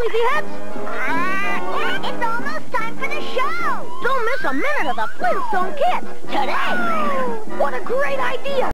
Sleepyheads! Uh, it's almost time for the show! Don't miss a minute of the Flintstone Kids today! What a great idea!